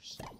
dollars.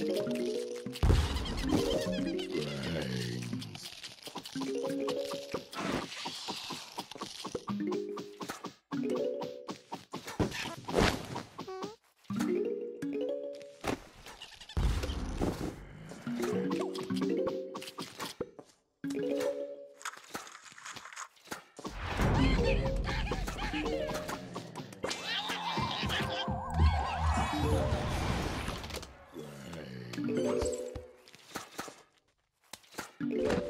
Brains. Hmm.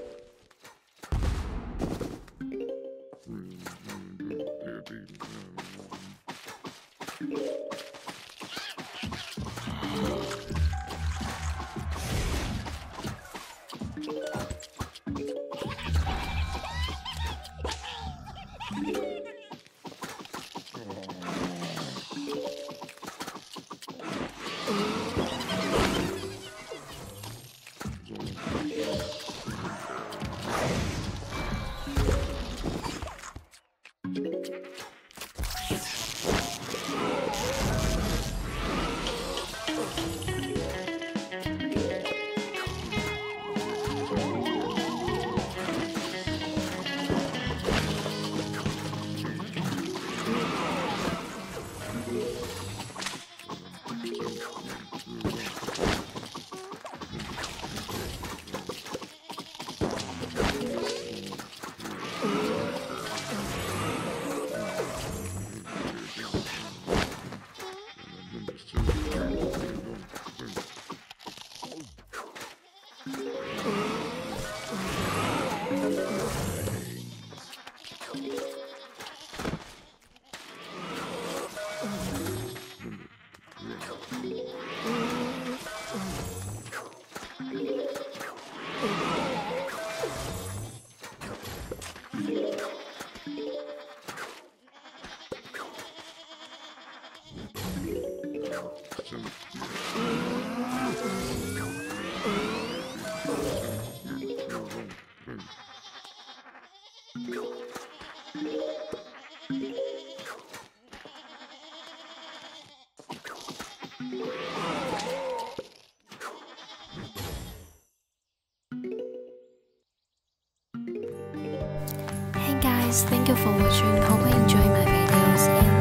No. Hey guys, thank you for watching. Hope you enjoy my